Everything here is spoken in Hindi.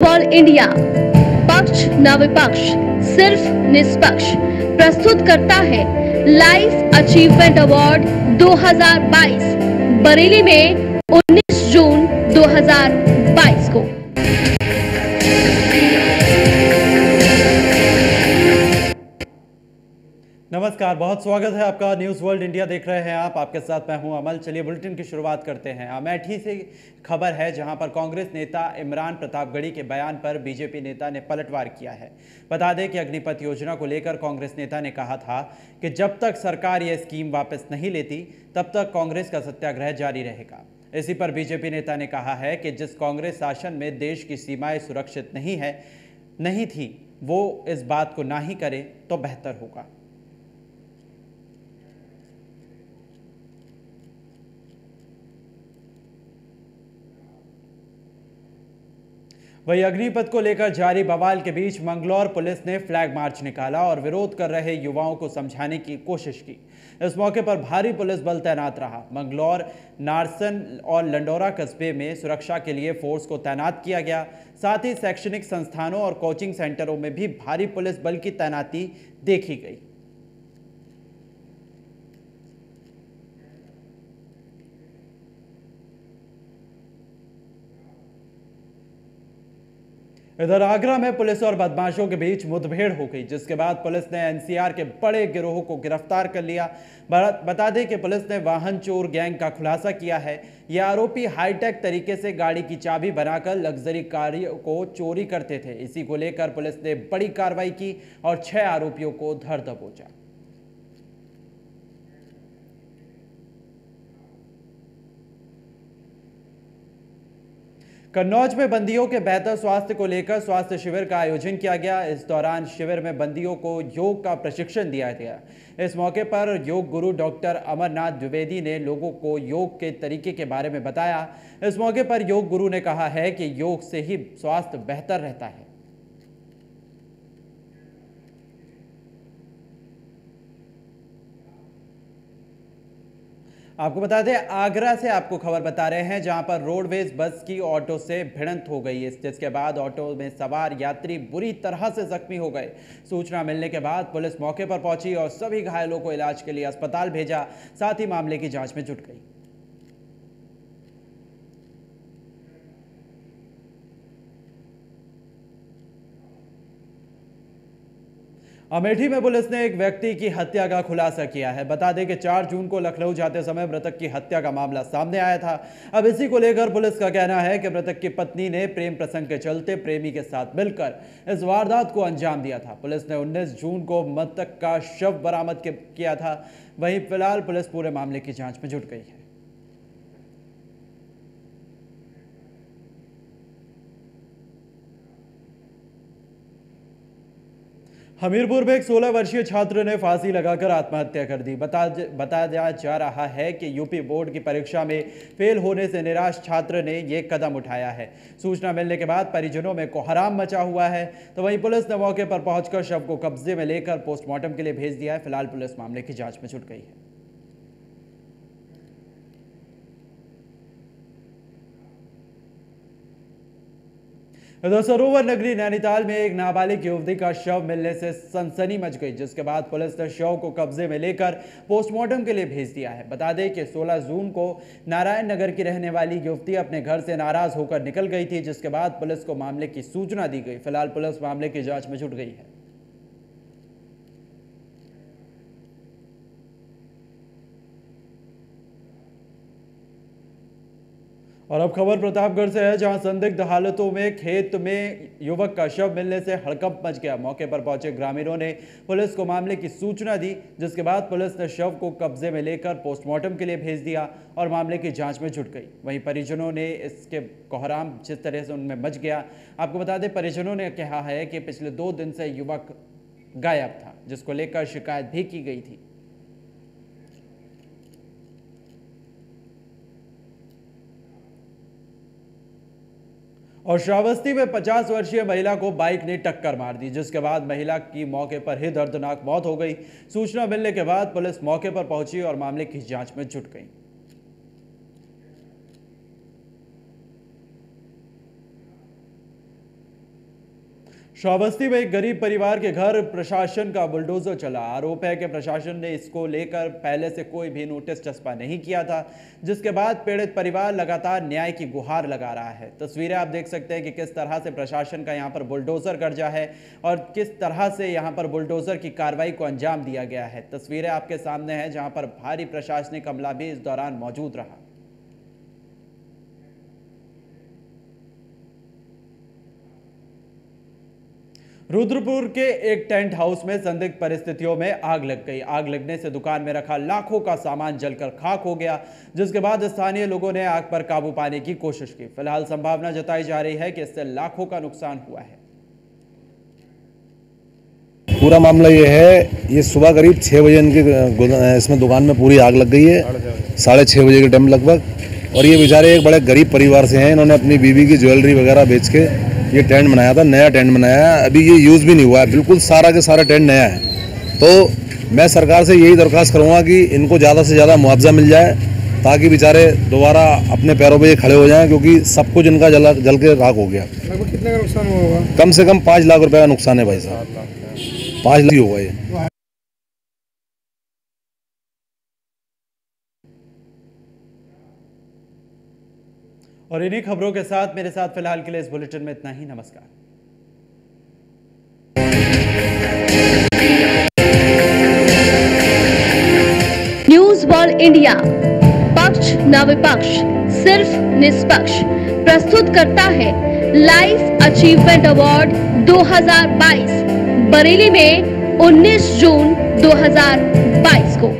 फॉर इंडिया पक्ष न विपक्ष सिर्फ़ निष्पक्ष प्रस्तुत करता है लाइफ अचीवमेंट अवार्ड 2022 बरेली में 19 जून 2022 को नमस्कार, बहुत स्वागत है आपका न्यूज़ वर्ल्ड इंडिया देख रहे हैं आप, आपके साथ मैं हूँ अमल। चलिए बुलेटिन की शुरुआत करते हैं। अमेठी से खबर है जहाँ पर कांग्रेस नेता इमरान प्रतापगढ़ी के बयान पर बीजेपी नेता ने पलटवार किया है। बता दें कि अग्निपथ योजना को लेकर कांग्रेस नेता ने कहा था कि जब तक सरकार यह स्कीम वापस नहीं लेती, तब तक कांग्रेस का सत्याग्रह जारी रहेगा। इसी पर बीजेपी नेता ने कहा है कि जिस कांग्रेस शासन में देश की सीमाएँ सुरक्षित नहीं है, नहीं थी, वो इस बात को ना ही करे तो बेहतर होगा। वही अग्निपथ को लेकर जारी बवाल के बीच मंगलौर पुलिस ने फ्लैग मार्च निकाला और विरोध कर रहे युवाओं को समझाने की कोशिश की। इस मौके पर भारी पुलिस बल तैनात रहा। मंगलौर, नारसन और लंडोरा कस्बे में सुरक्षा के लिए फोर्स को तैनात किया गया। साथ ही शैक्षणिक संस्थानों और कोचिंग सेंटरों में भी भारी पुलिस बल की तैनाती देखी गई। इधर आगरा में पुलिस और बदमाशों के बीच मुठभेड़ हो गई, जिसके बाद पुलिस ने एनसीआर के बड़े गिरोह को गिरफ़्तार कर लिया। बता दें कि पुलिस ने वाहन चोर गैंग का खुलासा किया है। ये आरोपी हाईटेक तरीके से गाड़ी की चाबी बनाकर लग्जरी गाड़ियों को चोरी करते थे। इसी को लेकर पुलिस ने बड़ी कार्रवाई की और छह आरोपियों को धर दबोचा। कन्नौज में बंदियों के बेहतर स्वास्थ्य को लेकर स्वास्थ्य शिविर का आयोजन किया गया। इस दौरान शिविर में बंदियों को योग का प्रशिक्षण दिया गया। इस मौके पर योग गुरु डॉक्टर अमरनाथ द्विवेदी ने लोगों को योग के तरीके के बारे में बताया। इस मौके पर योग गुरु ने कहा है कि योग से ही स्वास्थ्य बेहतर रहता है। आपको बता दें, आगरा से आपको खबर बता रहे हैं, जहाँ पर रोडवेज़ बस की ऑटो से भिड़ंत हो गई। है जिसके बाद ऑटो में सवार यात्री बुरी तरह से जख्मी हो गए। सूचना मिलने के बाद पुलिस मौके पर पहुँची और सभी घायलों को इलाज के लिए अस्पताल भेजा। साथ ही मामले की जाँच में जुट गई। अमेठी में पुलिस ने एक व्यक्ति की हत्या का खुलासा किया है। बता दें कि 4 जून को लखनऊ जाते समय मृतक की हत्या का मामला सामने आया था। अब इसी को लेकर पुलिस का कहना है कि मृतक की पत्नी ने प्रेम प्रसंग के चलते प्रेमी के साथ मिलकर इस वारदात को अंजाम दिया था। पुलिस ने 19 जून को मृतक का शव बरामद किया था। वहीं फ़िलहाल पुलिस पूरे मामले की जाँच में जुट गई है। हमीरपुर में एक 16 वर्षीय छात्र ने फांसी लगाकर आत्महत्या कर दी। बता बताया जा रहा है कि यूपी बोर्ड की परीक्षा में फेल होने से निराश छात्र ने ये कदम उठाया है। सूचना मिलने के बाद परिजनों में कोहराम मचा हुआ है। तो वहीं पुलिस ने मौके पर पहुंचकर शव को कब्जे में लेकर पोस्टमार्टम के लिए भेज दिया है। फ़िलहाल पुलिस मामले की जाँच में छुट गई है। सरोवर नगरी नैनीताल में एक नाबालिग युवती का शव मिलने से सनसनी मच गई, जिसके बाद पुलिस ने शव को कब्जे में लेकर पोस्टमार्टम के लिए भेज दिया है। बता दें कि 16 जून को नारायण नगर की रहने वाली युवती अपने घर से नाराज़ होकर निकल गई थी, जिसके बाद पुलिस को मामले की सूचना दी गई। फ़िलहाल पुलिस मामले की जाँच में जुट गई है। और अब खबर प्रतापगढ़ से है, जहाँ संदिग्ध हालतों में खेत में युवक का शव मिलने से हड़कंप मच गया। मौके पर पहुँचे ग्रामीणों ने पुलिस को मामले की सूचना दी, जिसके बाद पुलिस ने शव को कब्जे में लेकर पोस्टमार्टम के लिए भेज दिया और मामले की जाँच में जुट गई। वहीं परिजनों ने इसके कोहराम जिस तरह से उनमें मच गया, आपको बता दें, परिजनों ने कहा है कि पिछले दो दिन से युवक गायब था, जिसको लेकर शिकायत भी की गई थी। और श्रावस्ती में 50 वर्षीय महिला को बाइक ने टक्कर मार दी, जिसके बाद महिला की मौके पर ही दर्दनाक मौत हो गई। सूचना मिलने के बाद पुलिस मौके पर पहुँची और मामले की जाँच में जुट गई। श्रावस्ती में एक गरीब परिवार के घर प्रशासन का बुलडोजर चला। आरोप है कि प्रशासन ने इसको लेकर पहले से कोई भी नोटिस चस्पा नहीं किया था, जिसके बाद पीड़ित परिवार लगातार न्याय की गुहार लगा रहा है। तस्वीरें आप देख सकते हैं कि किस तरह से प्रशासन का यहाँ पर बुलडोजर कर्जा है और किस तरह से यहाँ पर बुलडोजर की कार्रवाई को अंजाम दिया गया है। तस्वीरें आपके सामने हैं, जहाँ पर भारी प्रशासनिक अमला भी इस दौरान मौजूद रहा। रुद्रपुर के एक टेंट हाउस में संदिग्ध परिस्थितियों में आग लग गई। आग लगने से दुकान में रखा लाखों का सामान जलकर खाक हो गया, जिसके बाद स्थानीय लोगों ने आग पर काबू पाने की कोशिश की। फ़िलहाल संभावना जताई जा रही है कि इससे लाखों का नुकसान हुआ है। पूरा मामला ये है, ये सुबह करीब छः बजे इनके इसमें दुकान में पूरी आग लग गई है। साढ़े छः बजे के टाइम लगभग। और ये बेचारे एक बड़े गरीब परिवार से हैं, इन्होंने अपनी बीवी की ज्वेलरी वगैरह बेच के ये टेंट बनाया था नया टेंट बनाया है। अभी ये यूज़ भी नहीं हुआ है बिल्कुल सारा के सारा टेंट नया है। तो मैं सरकार से यही दरख्वास्त करूँगा कि इनको ज़्यादा से ज़्यादा मुआवजा मिल जाए ताकि बेचारे दोबारा अपने पैरों पे खड़े हो जाएँ क्योंकि सब कुछ इनका जला जल के राख हो गया। कितने का नुकसान हुआ होगा? कम से कम पाँच लाख रुपए का नुकसान है भाई साहब। पाँच लाख ही होगा ये। और इन्हीं खबरों के साथ मेरे साथ फ़िलहाल के लिए इस बुलेटिन में इतना ही। नमस्कार। News wall India. पक्ष न विपक्ष, सिर्फ़ निष्पक्ष। प्रस्तुत करता है लाइफ अचीवमेंट अवार्ड 2022 बरेली में 19 जून 2022 को।